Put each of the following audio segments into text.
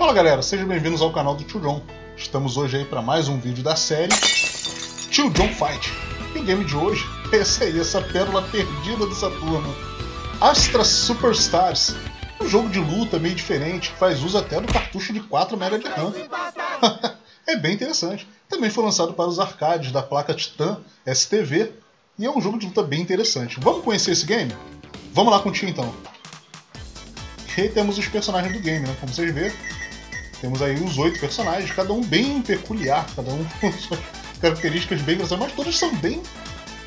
Fala galera, sejam bem-vindos ao canal do Tio John. Estamos hoje aí para mais um vídeo da série Tio John Fight. E o game de hoje é esse aí, essa pérola perdida do Saturno. Astra Superstars, um jogo de luta meio diferente que faz uso até do cartucho de 4 MB de RAM. é bem interessante. Também foi lançado para os arcades da placa Titan STV e é um jogo de luta bem interessante. Vamos conhecer esse game? Vamos lá com o tio então. E temos os personagens do game, né? Como vocês vê, temos aí os oito personagens, cada um bem peculiar, cada um com suas características bem engraçadas, mas todos são bem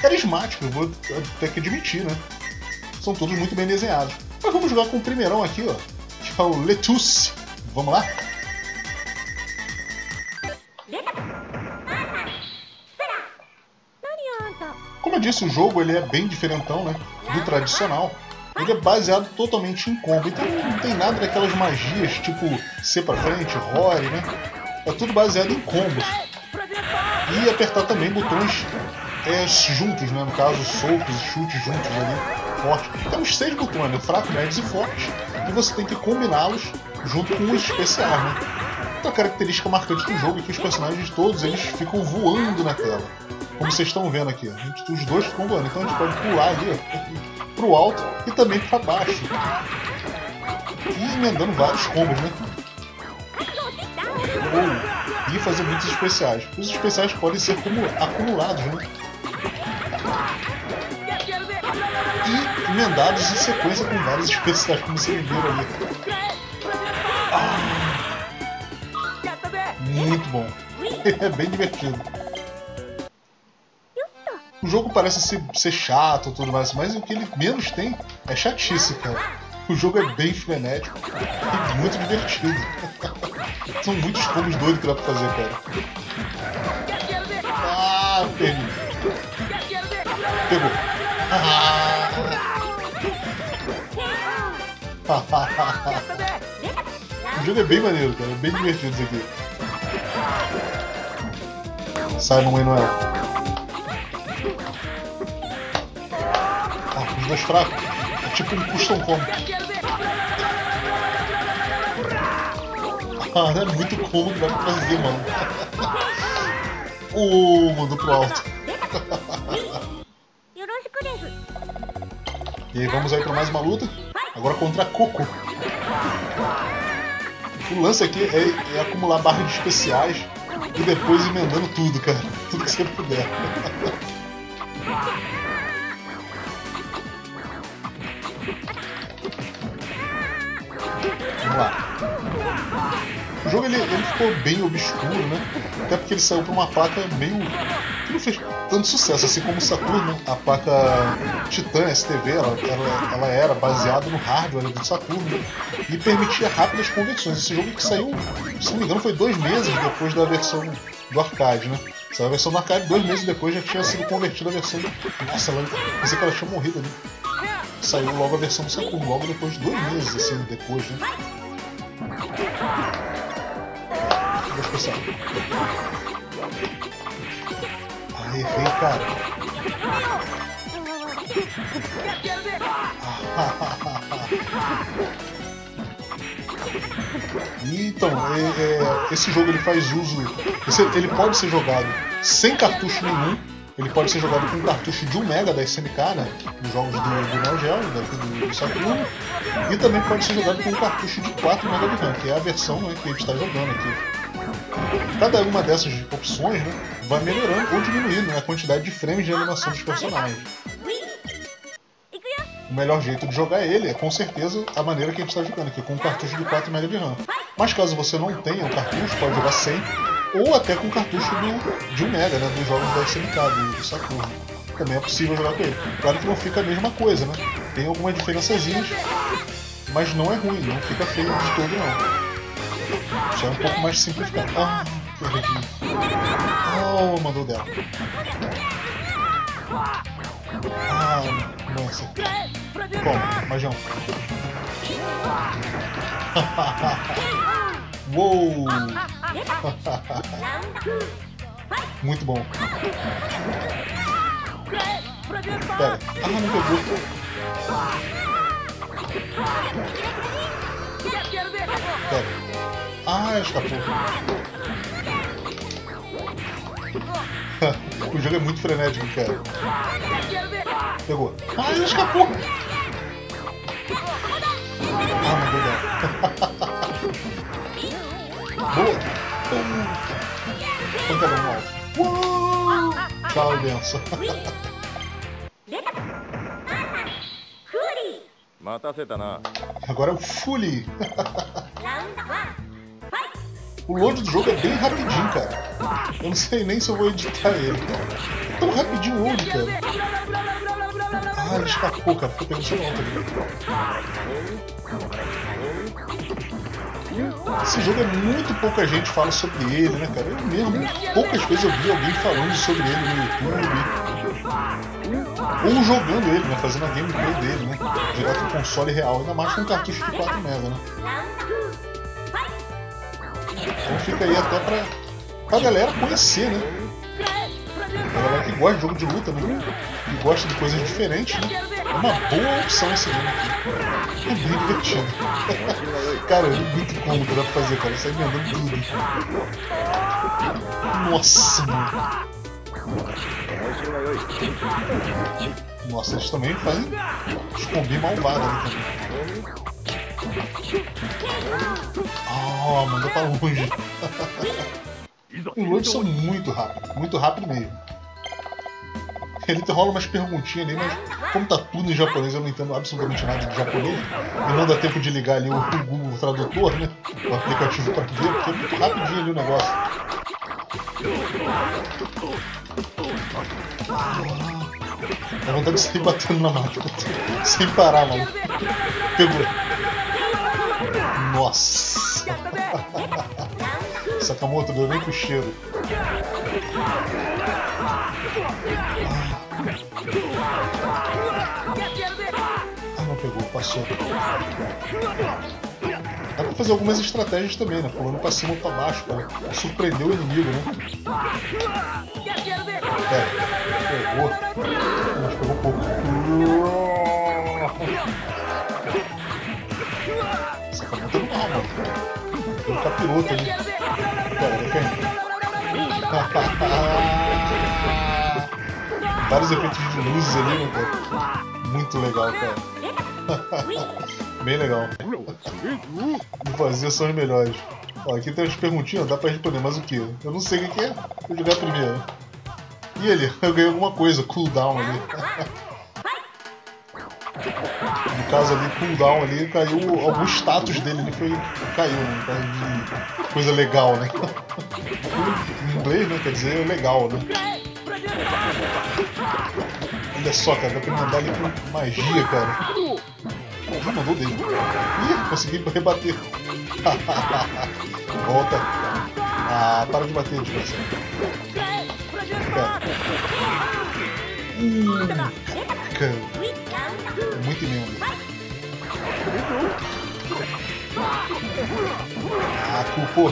carismáticos, vou ter que admitir, né? São todos muito bem desenhados. Mas vamos jogar com o primeirão aqui, ó, que é o Letus. Vamos lá? Como eu disse, o jogo ele é bem diferentão, né? Do tradicional. Ele é baseado totalmente em combo, então não tem nada daquelas magias tipo C pra frente, Rory, né? É tudo baseado em combos. E apertar também botões é, juntos, né? No caso, socos e chutes juntos ali, forte. Temos seis botões, né? Fraco, médios e fortes. E você tem que combiná-los junto com os especiais, né? Outra característica marcante do jogo é que os personagens todos eles ficam voando na tela. Como vocês estão vendo aqui, gente, os dois ficam voando, então a gente pode pular ali pro alto e também para baixo. E emendando vários combos, né? e fazer muitos especiais. Os especiais podem ser acumulados, né? E emendados em sequência com vários especiais, como vocês viram ali. Ah, muito bom. É bem divertido. O jogo parece ser, ser chato e tudo mais, mas o que ele menos tem é chatice, cara. O jogo é bem frenético e muito divertido. São muitos combos doidos que dá pra fazer, cara. Ah, perdi. Pegou. Ah. o jogo é bem maneiro, cara. É bem divertido isso aqui. Simon Manuel. dois fracos. É tipo um custom combo. Ah, é muito combo que dá pra fazer, mano. uh, mandou pro alto. e vamos aí pra mais uma luta. Agora contra a Coco. O lance aqui é, é acumular barras de especiais e depois emendando tudo, cara. Tudo que você puder. Vamos lá. O jogo ele, ele ficou bem obscuro, né? Até porque ele saiu para uma placa meio. que não fez tanto sucesso, assim como o Saturno, a placa Titan STV, ela, ela, ela era baseada no hardware do Saturno né? e permitia rápidas conversões. Esse jogo que saiu, se não me engano, foi dois meses depois da versão do arcade, né? Saiu a versão do arcade, dois meses depois já tinha sido convertida a versão. Nossa, ela, pensei que ela tinha morrido ali saiu logo a versão do Saturno, logo depois de dois meses, assim, depois, né? Vou especial. Ah, errei, cara. então, é, é, esse jogo ele faz uso. Ele pode ser jogado sem cartucho nenhum ele pode ser jogado com um cartucho de 1 MB da SNK, né? Nos jogos do, do Neo Geo, do, do Saturno. E também pode ser jogado com um cartucho de 4 MB de RAM, que é a versão né, que a gente está jogando aqui. Cada uma dessas opções né, vai melhorando ou diminuindo né, a quantidade de frames de animação dos personagens. O melhor jeito de jogar ele é com certeza a maneira que a gente está jogando aqui, com um cartucho de 4 MB de RAM. Mas caso você não tenha um cartucho, pode jogar sem ou até com cartucho do, de 1 Mega, né, dos jogos da SNK, do, do Saturn. Também é possível jogar com ele. Claro que não fica a mesma coisa, né? Tem algumas diferençazinhas, mas não é ruim, não fica feio de todo não. Já é um pouco mais simplificado. Ah, perdi. Oh, mandou dela. Ah, nossa. Bom, Majão. Uou! Muito bom. Pera. Ah, não pegou. Pera. Ah, escapou. o jogo é muito frenético, cara. Pegou. Ah, ele escapou! Ah, mandou dela. Boa! Pancadão alto. Uou! Tchau, benção. 待たせたな Agora é o Fully. O load do jogo é bem rapidinho, cara. Eu não sei nem se eu vou editar ele, cara. Tão rapidinho o load, cara. Ah, ele escapou, cara. Ficou pegando seu alto ali. Esse jogo é muito pouca gente fala sobre ele, né, cara? Eu mesmo, poucas vezes eu vi alguém falando sobre ele no YouTube. Ou jogando ele, né? Fazendo a gameplay dele, né? Direto no console real, ainda mais com cartucho de 4 MB, né? Então fica aí até pra, pra galera conhecer, né? A galera que gosta de jogo de luta, né? Que gosta de coisas diferentes, né? É uma boa opção esse jogo aqui. É bem divertido. cara, é muito cômodo dá pra fazer, cara. Sai vendendo tudo. Nossa, mano. Nossa, eles também fazem os combi malvados ali também. Ah, mandou pra longe. Os loads são muito rápidos, muito rápido mesmo. Ele rola umas perguntinhas ali, mas como tá tudo em japonês, eu não entendo absolutamente nada de japonês. E não dá tempo de ligar ali o Google Tradutor, né? O aplicativo pra ver, porque é muito rapidinho ali o negócio. Dá vontade de sair batendo na máquina. Sem parar, mano. Pegou. Nossa. Sakamoto deu nem com cheiro. Ah, não pegou, passou. Dá pra fazer algumas estratégias também, né? Pulando pra cima ou pra baixo, pra surpreender o inimigo, né? Pera, pegou. Mas pegou pouco. Sakamoto não dá, mano. Tem um capiroto ali. Pera, caiu. Vários efeitos de luzes ali, né, cara? Muito legal, cara. Bem legal. Fazer são os melhores. Ó, aqui tem umas perguntinhas, dá pra responder, mas o que? Eu não sei o que é. Vou jogar primeiro. E ele? Eu ganhei alguma coisa, cooldown ali. No caso ali, cooldown ali, caiu. Algum status dele ali foi. caiu, né? Causa de coisa legal, né? Em inglês, né? Quer dizer legal, né? Olha só, cara, dá pra mandar ali com magia, cara. Já mandou dele. Ih, consegui rebater. Volta. Ah, para de bater, desgraçado. Cara. Hum, cara. É muito lindo. Ah, culpou.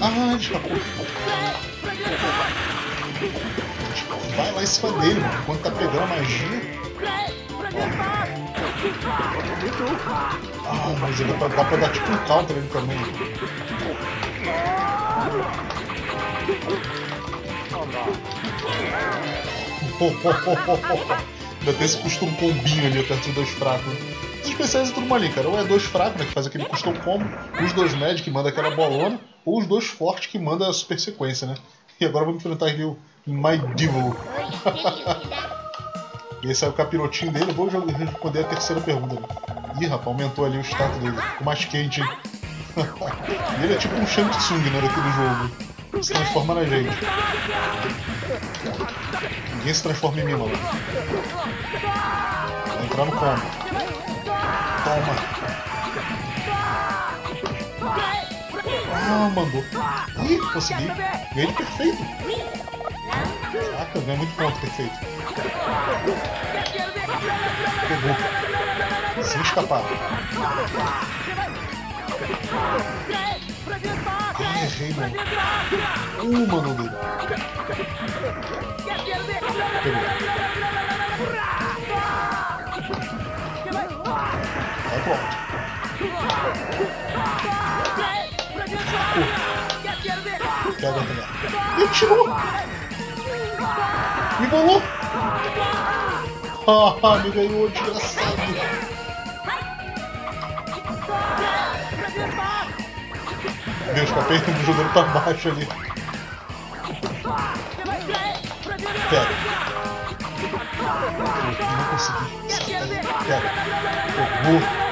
Ah, escapou. Vai lá em cima dele, mano. Enquanto tá pegando a magia. Ah, mas ele dá, dá pra dar tipo um counter ali também. Ainda tem esse custom combinho ali perto dos dois fracos. Os especiais é tudo ali, cara. Ou é dois fracos, né, que faz aquele custom combo, os dois médios que manda aquela bolona, ou os dois fortes que manda a super sequência, né? E agora vamos enfrentar aqui o My Devil. Esse é o capirotinho dele. Vou responder a terceira pergunta. Né? Ih, rapaz, aumentou ali o status dele. Ficou mais quente, hein? e ele é tipo um Shang Tsung, né, daqui do jogo. Se transforma na gente. Ninguém se transforma em mim, mano. Vai entrar no combo. Toma. Ah, mandou. Ih, consegui. Ganhei perfeito. Caraca, ganhei muito ponto perfeito. Pegou. Sem escapar. Ah, errei, mano. Uh, mano dele. Pegou. Aí pronto. Pega também. Ele tirou! Me bolou! Ah, me ganhou, desgraçado! Deus, tá apertando jogando pra baixo ali. Pega. Não consegui. Pega. Pegou.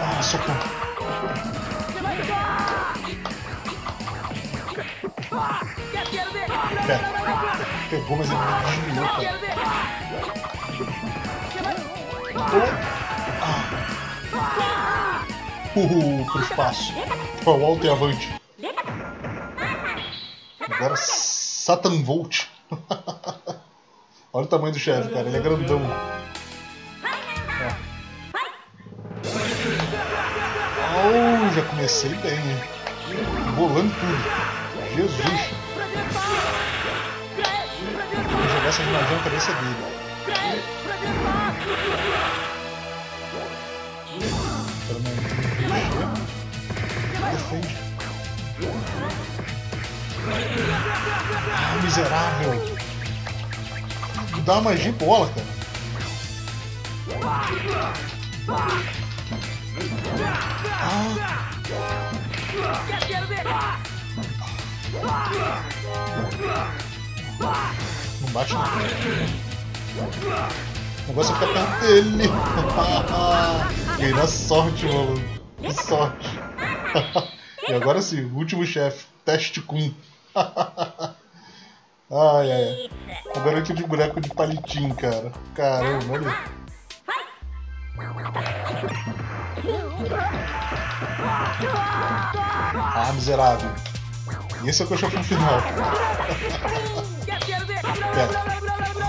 Ah, socorro. Pera. Pegou, mas ele me desviou, cara. Ah. Uhul, pro espaço. Pro alto e avante. Agora Satan Volt. Olha o tamanho do chefe, cara. Ele é grandão. Oh, já comecei bem? Bolando tudo. Jesus. Vou jogar essas magias na cabeça dele. Pelo menos defende. Ah, miserável. Dá uma bola, cara. Ah. Não bate não. O negócio é ficar perto dele. Ganhei na sorte, mano. Que sorte. e agora sim, último chefe. Teste Kun. ai, ai. Agora eu de boneco de palitinho, cara. Caramba, olha. Ah, miserável. E esse é o que eu chamo final. Pera.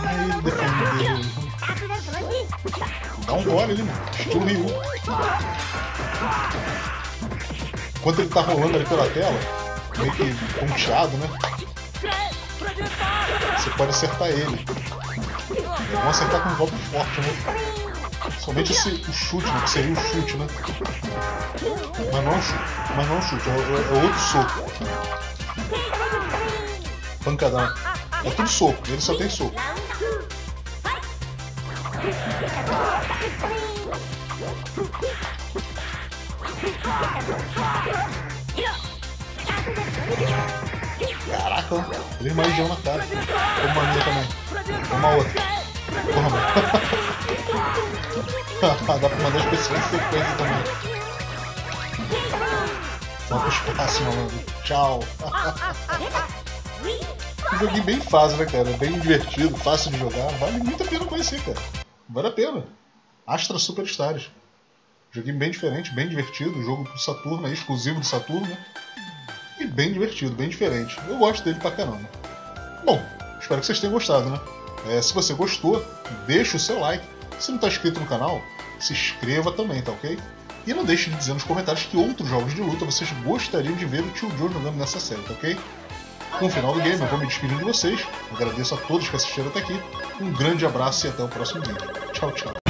Ai, ele defendeu. Dá um gole ali, mano. Enquanto ele tá rolando ali pela tela, meio que ponteado, né? Você pode acertar ele. É bom acertar com um golpe forte, né? Somente esse o chute, né? Que seria o chute, né? Mas não é chute, mas não é, um chute, é, é, é outro soco. Pancadão. É tudo soco, ele só tem soco. Caraca, ele mais na cara. Toma uma também. Toma outra. Toma. Dá pra mandar as pessoas em sequência também. Vamos pro espaço, malandro. Tchau. um joguinho bem fácil, né, cara? Bem divertido, fácil de jogar. Vale muito a pena conhecer, cara. Vale a pena. Astra Superstars. Joguinho bem diferente, bem divertido. Jogo pro Saturno, é exclusivo do Saturno. E bem divertido, bem diferente. Eu gosto dele pra caramba. Bom, espero que vocês tenham gostado, né? É, se você gostou, deixa o seu like. Se não está inscrito no canal, se inscreva também, tá ok? E não deixe de dizer nos comentários que outros jogos de luta vocês gostariam de ver o Tio Joe jogando nessa série, tá ok? Com o final do game, eu vou me despedir de vocês. Agradeço a todos que assistiram até aqui. Um grande abraço e até o próximo vídeo. Tchau, tchau.